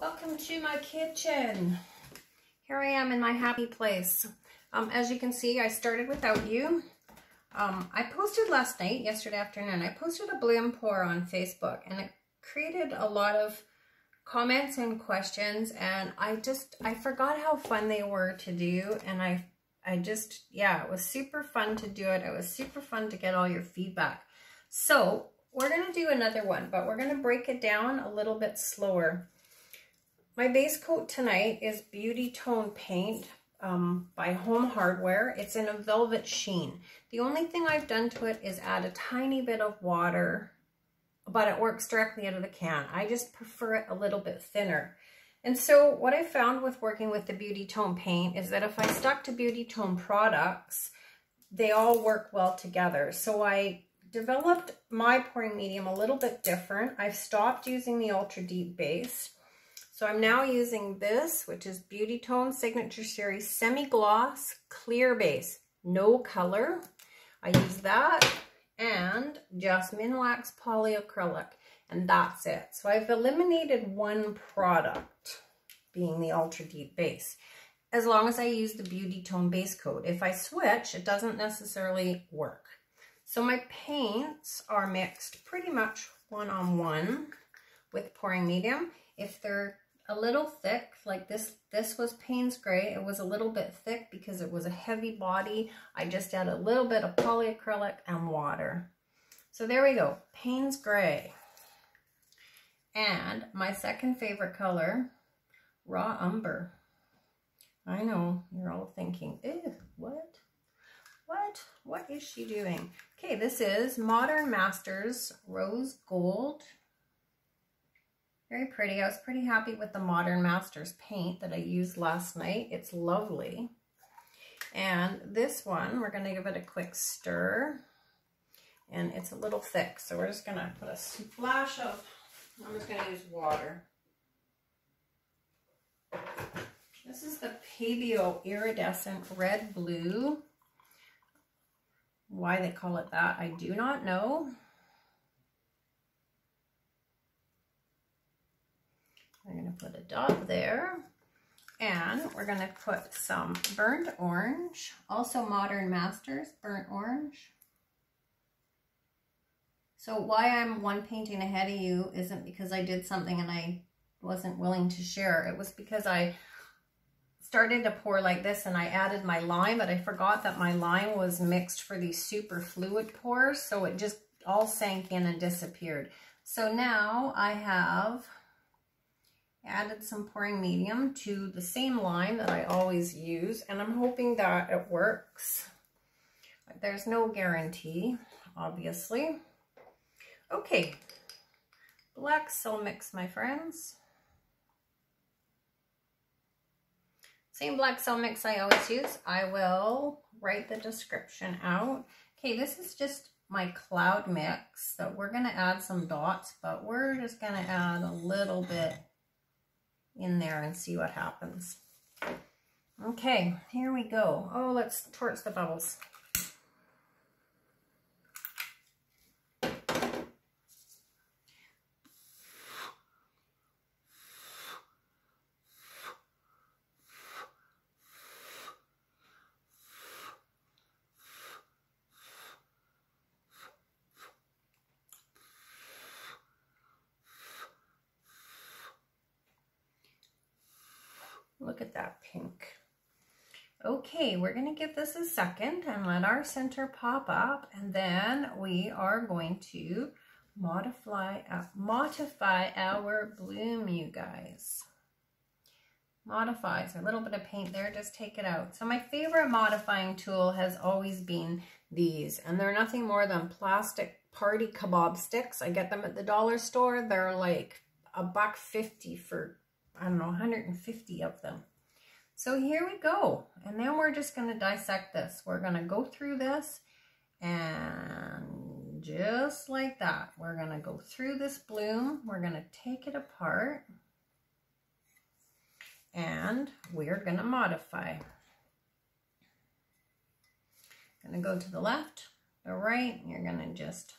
Welcome to my kitchen. Here I am in my happy place. Um, as you can see, I started without you. Um, I posted last night, yesterday afternoon, I posted a bloom pour on Facebook and it created a lot of comments and questions and I just, I forgot how fun they were to do and I, I just, yeah, it was super fun to do it. It was super fun to get all your feedback. So we're going to do another one, but we're going to break it down a little bit slower. My base coat tonight is Beautitone Paint um, by Home Hardware. It's in a velvet sheen. The only thing I've done to it is add a tiny bit of water, but it works directly out of the can. I just prefer it a little bit thinner. And so what I found with working with the Beautitone paint is that if I stuck to Beautitone products, they all work well together. So I developed my pouring medium a little bit different. I've stopped using the Ultra Deep Base so I'm now using this, which is Beautitone Signature Series Semi-Gloss Clear Base. No color. I use that and just Minwax Polyacrylic. And that's it. So I've eliminated one product, being the Ultra Deep Base, as long as I use the Beautitone Base Coat. If I switch, it doesn't necessarily work. So my paints are mixed pretty much one-on-one -on -one with pouring medium. If they're a little thick, like this, this was Payne's Gray. It was a little bit thick because it was a heavy body. I just add a little bit of polyacrylic and water. So there we go, Payne's Gray. And my second favorite color, Raw Umber. I know, you're all thinking, ew, what? What? What is she doing? Okay, this is Modern Masters Rose Gold very pretty. I was pretty happy with the Modern Masters paint that I used last night. It's lovely. And this one, we're going to give it a quick stir. And it's a little thick, so we're just going to put a splash of, I'm just going to use water. This is the Paebo Iridescent Red Blue. Why they call it that, I do not know. We're going to put a dot there. And we're going to put some burnt orange, also Modern Masters burnt orange. So why I'm one painting ahead of you isn't because I did something and I wasn't willing to share. It was because I started to pour like this and I added my lime, but I forgot that my lime was mixed for these super fluid pours. So it just all sank in and disappeared. So now I have added some pouring medium to the same line that I always use, and I'm hoping that it works. There's no guarantee, obviously. Okay, black cell mix, my friends. Same black cell mix I always use. I will write the description out. Okay, this is just my cloud mix. So we're going to add some dots, but we're just going to add a little bit in there and see what happens. Okay, here we go. Oh, let's torch the bubbles. Look at that pink. Okay, we're going to give this a second and let our center pop up and then we are going to modify, uh, modify our bloom, you guys. Modify, so a little bit of paint there, just take it out. So my favorite modifying tool has always been these and they're nothing more than plastic party kebab sticks. I get them at the dollar store. They're like a buck fifty for I don't know, 150 of them. So here we go. And then we're just going to dissect this. We're going to go through this and just like that, we're going to go through this bloom. We're going to take it apart and we're going to modify. Going to go to the left, the right, you're going to just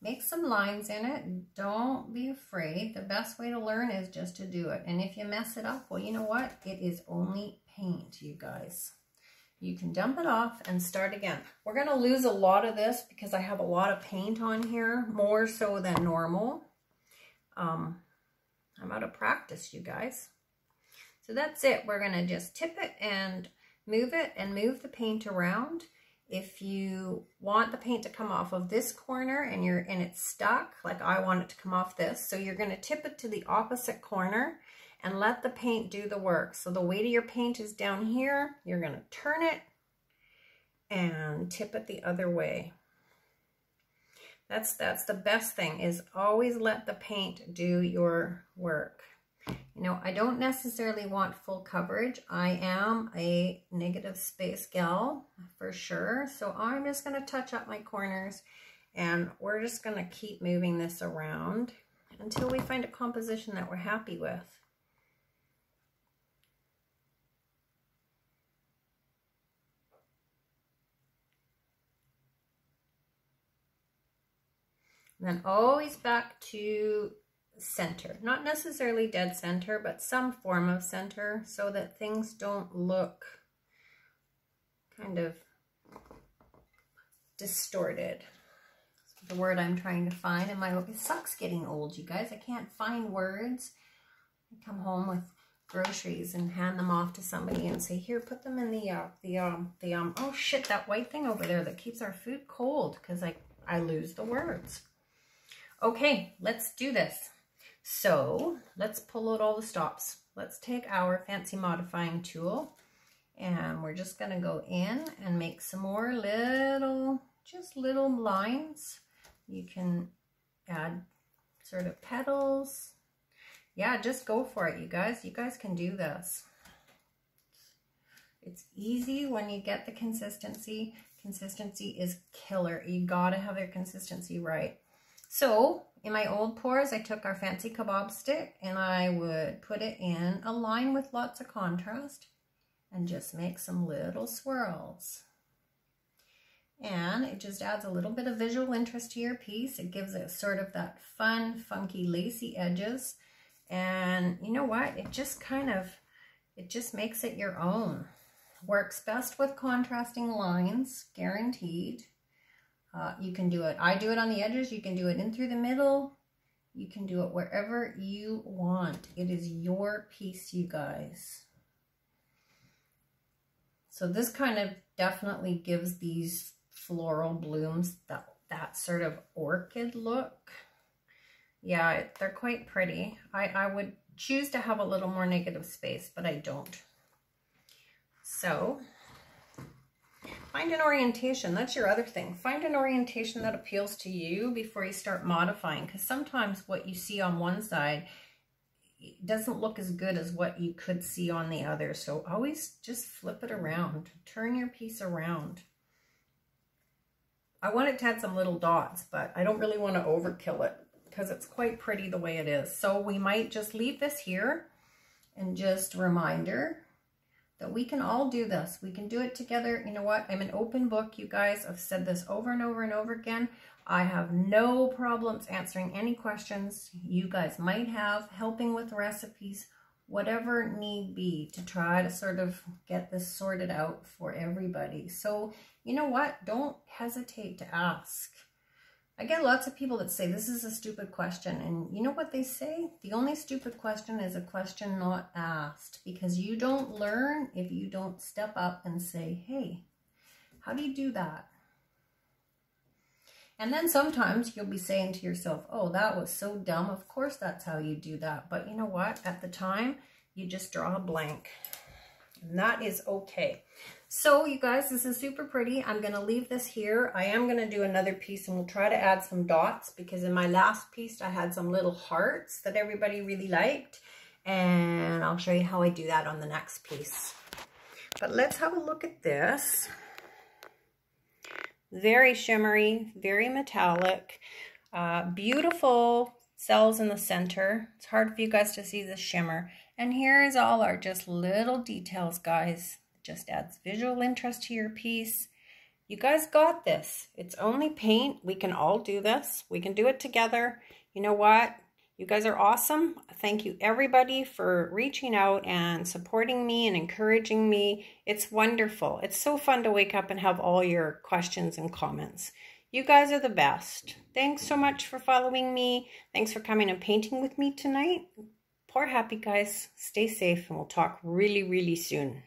Make some lines in it. Don't be afraid. The best way to learn is just to do it. And if you mess it up, well, you know what? It is only paint, you guys. You can dump it off and start again. We're going to lose a lot of this because I have a lot of paint on here, more so than normal. Um, I'm out of practice, you guys. So that's it. We're going to just tip it and move it and move the paint around. If you want the paint to come off of this corner and you're and it's stuck, like I want it to come off this, so you're going to tip it to the opposite corner and let the paint do the work. So the weight of your paint is down here. You're going to turn it and tip it the other way. That's, that's the best thing is always let the paint do your work. You know, I don't necessarily want full coverage. I am a negative space gal for sure. So I'm just going to touch up my corners and we're just going to keep moving this around until we find a composition that we're happy with. And then always back to center. Not necessarily dead center, but some form of center so that things don't look kind of distorted. the word I'm trying to find in my book. It sucks getting old, you guys. I can't find words. I come home with groceries and hand them off to somebody and say, here, put them in the, uh, the, um, the, um, oh shit, that white thing over there that keeps our food cold because I, I lose the words. Okay, let's do this. So let's pull out all the stops. Let's take our fancy modifying tool and we're just going to go in and make some more little, just little lines. You can add sort of petals. Yeah, just go for it, you guys. You guys can do this. It's easy when you get the consistency. Consistency is killer. You got to have your consistency right. So in my old pours, I took our fancy kebab stick and I would put it in a line with lots of contrast and just make some little swirls. And it just adds a little bit of visual interest to your piece. It gives it sort of that fun, funky, lacy edges. And you know what? It just kind of, it just makes it your own. Works best with contrasting lines, guaranteed. Uh, you can do it, I do it on the edges, you can do it in through the middle, you can do it wherever you want. It is your piece, you guys. So this kind of definitely gives these floral blooms that, that sort of orchid look. Yeah, they're quite pretty. I, I would choose to have a little more negative space, but I don't. So Find an orientation. That's your other thing. Find an orientation that appeals to you before you start modifying. Because sometimes what you see on one side doesn't look as good as what you could see on the other. So always just flip it around. Turn your piece around. I want it to have some little dots, but I don't really want to overkill it because it's quite pretty the way it is. So we might just leave this here and just reminder that we can all do this. We can do it together. You know what? I'm an open book, you guys. I've said this over and over and over again. I have no problems answering any questions you guys might have, helping with recipes, whatever need be to try to sort of get this sorted out for everybody. So, you know what? Don't hesitate to ask. I get lots of people that say, this is a stupid question. And you know what they say? The only stupid question is a question not asked because you don't learn if you don't step up and say, hey, how do you do that? And then sometimes you'll be saying to yourself, oh, that was so dumb. Of course that's how you do that. But you know what? At the time, you just draw a blank. And that is okay. So you guys, this is super pretty. I'm going to leave this here. I am going to do another piece and we'll try to add some dots because in my last piece I had some little hearts that everybody really liked. And I'll show you how I do that on the next piece. But let's have a look at this. Very shimmery, very metallic, uh, beautiful cells in the center. It's hard for you guys to see the shimmer. And here is all our just little details, guys just adds visual interest to your piece You guys got this. It's only paint. We can all do this. We can do it together. You know what? You guys are awesome. Thank you everybody for reaching out and supporting me and encouraging me. It's wonderful. It's so fun to wake up and have all your questions and comments. You guys are the best. Thanks so much for following me. Thanks for coming and painting with me tonight. Pour happy guys. Stay safe and we'll talk really, really soon.